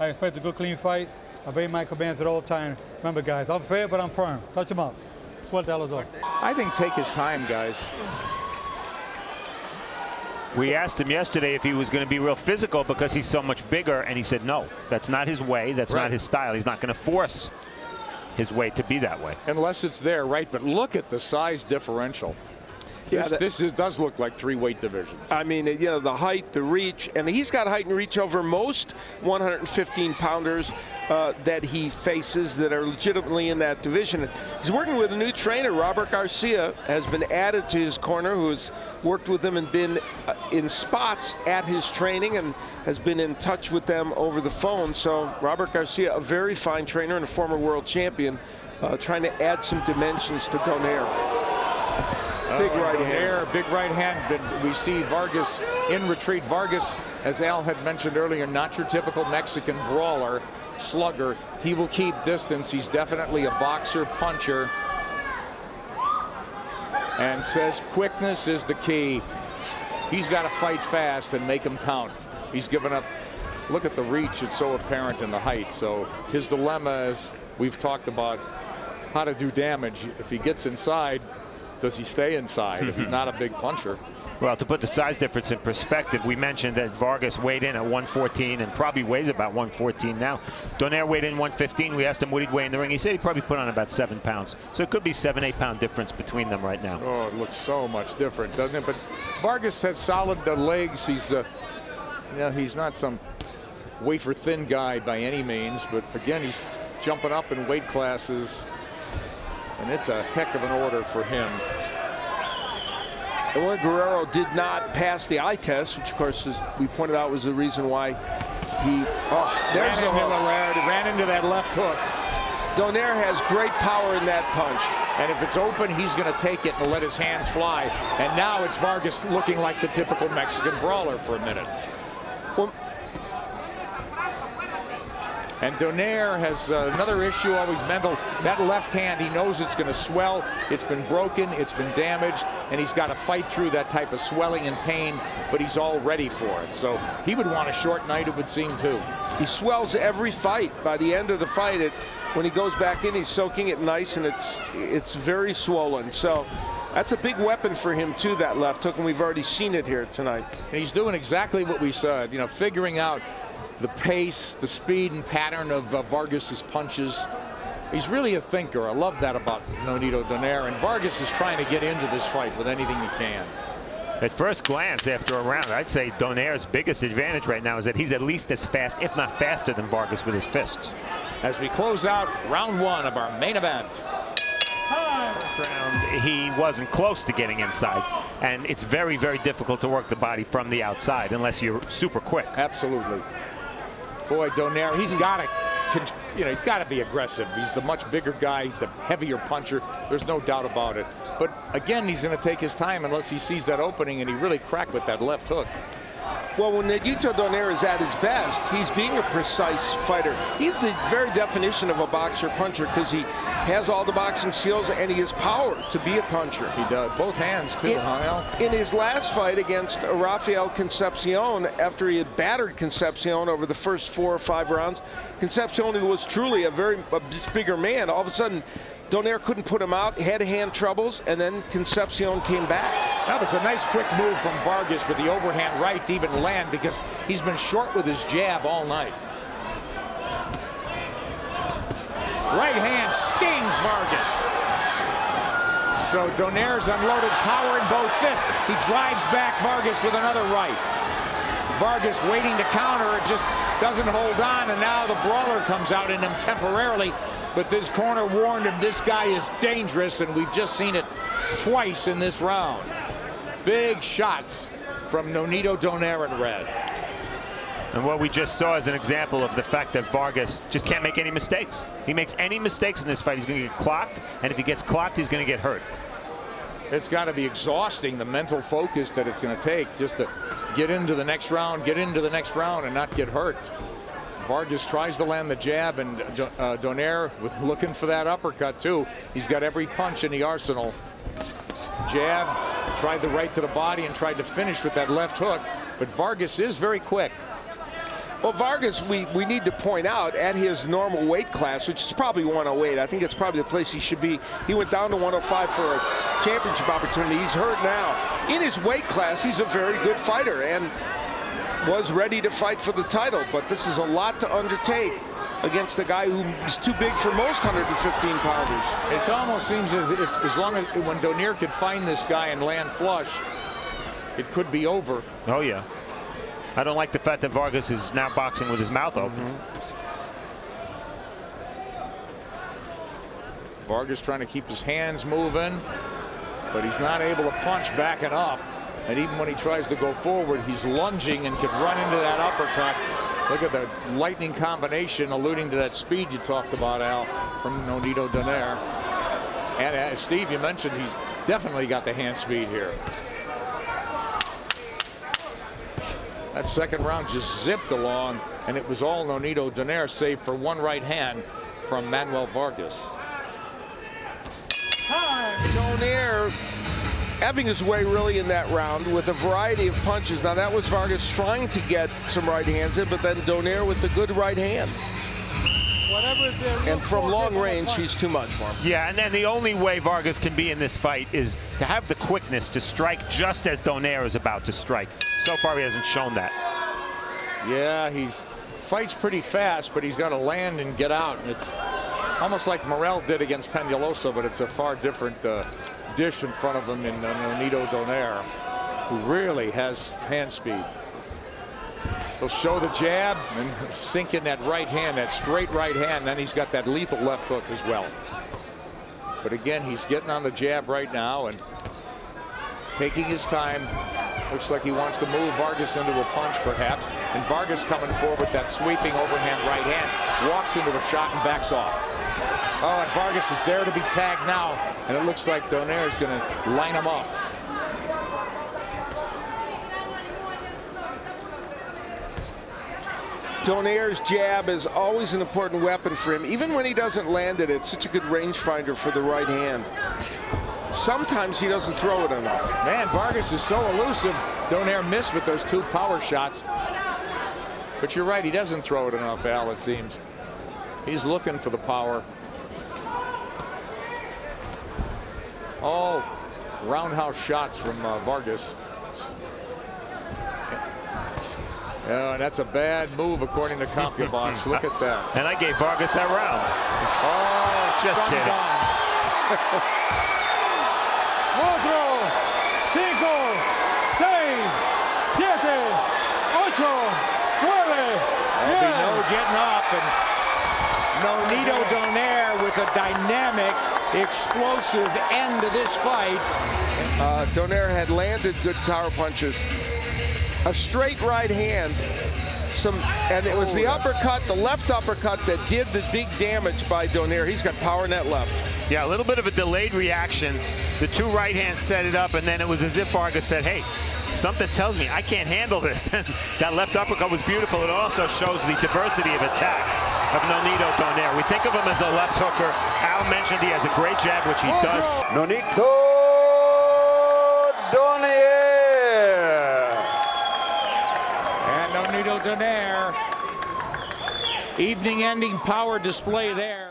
I expect a good, clean fight. I obey my commands at all times. Remember, guys, I'm fair, but I'm firm. Touch him up. Suelta a los dos. I think take his time, guys. We asked him yesterday if he was going to be real physical because he's so much bigger, and he said no. That's not his way. That's Right. not his style. He's not going to force his way to be that way. Unless it's there, right? But look at the size differential. Yeah, this that- this is, does look like three weight divisions. I mean, you know, the height, the reach, and he's got height and reach over most 115 pounders uh, that he faces that are legitimately in that division. He's working with a new trainer, Robert Garcia, has been added to his corner, who has worked with him and been uh, in spots at his training and has been in touch with them over the phone. So Robert Garcia, a very fine trainer and a former world champion, uh, trying to add some dimensions to Donaire. Oh, big right hand. Air, big right hand. We see Vargas in retreat. Vargas, as Al had mentioned earlier, not your typical Mexican brawler, slugger. He will keep distance. He's definitely a boxer, puncher. And says quickness is the key. He's got to fight fast and make him count. He's given up. Look at the reach. It's so apparent in the height. So his dilemma is we've talked about how to do damage. If he gets inside, does he stay inside if he's not a big puncher? Well, to put the size difference in perspective, we mentioned that Vargas weighed in at 114 and probably weighs about 114 now. Donaire weighed in 115. We asked him what he'd weigh in the ring. He said he probably put on about seven pounds. So it could be seven, eight pound difference between them right now. Oh, it looks so much different, doesn't it? But Vargas has solid uh, legs. He's, uh, you know, he's not some wafer thin guy by any means, but again, he's jumping up in weight classes, and it's a heck of an order for him. Eloy Guerrero did not pass the eye test, which of course is, we pointed out was the reason why he. Oh, there's ran the into hook. Ran into that left hook. Donaire has great power in that punch. And if it's open, he's going to take it and let his hands fly. And now it's Vargas looking like the typical Mexican brawler for a minute. And Donaire has uh, another issue, always mental. That left hand, he knows it's going to swell. It's been broken, it's been damaged, and he's got to fight through that type of swelling and pain, but he's all ready for it. So he would want a short night, it would seem, too. he swells every fight. By the end of the fight, it, when he goes back in, he's soaking it nice, and it's it's very swollen. So that's a big weapon for him too. That left hook, and we've already seen it here tonight. And he's doing exactly what we said, you know, figuring out the pace, the speed and pattern of uh, Vargas's punches. He's really a thinker. I love that about Nonito Donaire. And Vargas is trying to get into this fight with anything he can. At first glance, after a round, I'd say Donaire's biggest advantage right now is that he's at least as fast, if not faster, than Vargas with his fists. As we close out round one of our main event. First round, he wasn't close to getting inside, and it's very, very difficult to work the body from the outside unless you're super quick. Absolutely. Boy, Donaire, he's got to, you know, he's got to be aggressive. He's the much bigger guy. He's the heavier puncher. There's no doubt about it. But again, he's going to take his time unless he sees that opening and he really cracked with that left hook. Well, when Nonito Donaire is at his best, he's being a precise fighter. He's the very definition of a boxer puncher because he has all the boxing skills and he has power to be a puncher. He does. Both hands, too, In, huh, in his last fight against Rafael Concepcion, after he had battered Concepcion over the first four or five rounds, Concepcion was truly a very a bigger man. All of a sudden, Donaire couldn't put him out, had hand troubles, and then Concepcion came back. That was a nice quick move from Vargas with the overhand right to even land because he's been short with his jab all night. Right hand stings Vargas. So Donaire's unloaded power in both fists. He drives back Vargas with another right. Vargas waiting to counter, it just doesn't hold on, and now the brawler comes out in him temporarily. But this corner warned him this guy is dangerous, and we've just seen it twice in this round. Big shots from Nonito Donaire in red. And what we just saw is an example of the fact that Vargas just can't make any mistakes. He makes any mistakes in this fight, he's going to get clocked, and if he gets clocked, he's going to get hurt. It's got to be exhausting, the mental focus that it's going to take just to get into the next round, get into the next round, and not get hurt. Vargas tries to land the jab, and uh, Donaire with looking for that uppercut too. He's got every punch in the arsenal. Jab, tried the right to the body, and tried to finish with that left hook. But Vargas is very quick. Well, Vargas, we, we need to point out at his normal weight class, which is probably 108. I think it's probably the place he should be. He went down to 105 for a championship opportunity. He's hurt now. In his weight class, he's a very good fighter and was ready to fight for the title. But this is a lot to undertake against a guy who's too big for most 115 pounders. It almost seems as if as long as when Donaire could find this guy and land flush, it could be over. Oh, yeah. I don't like the fact that Vargas is now boxing with his mouth open. Mm -hmm. Vargas trying to keep his hands moving, but he's not able to punch back and up. And even when he tries to go forward, he's lunging and can run into that uppercut. Look at the lightning combination, alluding to that speed you talked about, Al, from Nonito Donaire. And uh, Steve, you mentioned he's definitely got the hand speed here. That second round just zipped along, and it was all Nonito Donaire, save for one right hand from Manuel Vargas. Donaire having his way really in that round with a variety of punches. Now that was Vargas trying to get some right hands in, but then Donaire with the good right hand. And from long range, he's too much for him. Yeah, and then the only way Vargas can be in this fight is to have the quickness to strike just as Donaire is about to strike. So far, he hasn't shown that. Yeah, he fights pretty fast, but he's got to land and get out. It's almost like Morel did against Peñalosa, but it's a far different uh, dish in front of him in Nonito Donaire, who really has hand speed. He'll show the jab and sink in that right hand, that straight right hand. Then he's got that lethal left hook as well. But again, he's getting on the jab right now and taking his time. Looks like he wants to move Vargas into a punch, perhaps. And Vargas coming forward with that sweeping overhand right hand. Walks into a shot and backs off. Oh, and Vargas is there to be tagged now. And it looks like Donaire is going to line him up. Donaire's jab is always an important weapon for him. Even when he doesn't land it, it's such a good rangefinder for the right hand. Sometimes he doesn't throw it enough. Man, Vargas is so elusive. Donaire missed with those two power shots. But you're right, he doesn't throw it enough, Al, it seems. He's looking for the power. All roundhouse shots from uh, Vargas. Yeah, and that's a bad move according to CompuBox. Look at that. And I gave Vargas that round. Oh, just kidding. Cuatro, cinco, seis, siete, ocho, nueve. There'll be no getting up. And Nonito Donaire with a dynamic, explosive end to this fight. Uh, Donaire had landed good power punches a straight right hand. Some, and it was the uppercut, the left uppercut that did the big damage by Donaire. He's got power net left. Yeah, a little bit of a delayed reaction. The two right hands set it up, and then it was as if Vargas said, hey, something tells me I can't handle this. that left uppercut was beautiful. It also shows the diversity of attack of Nonito Donaire. We think of him as a left hooker. Al mentioned he has a great jab, which he does. Nonito Donaire. And Nonito Donaire. Evening ending power display there.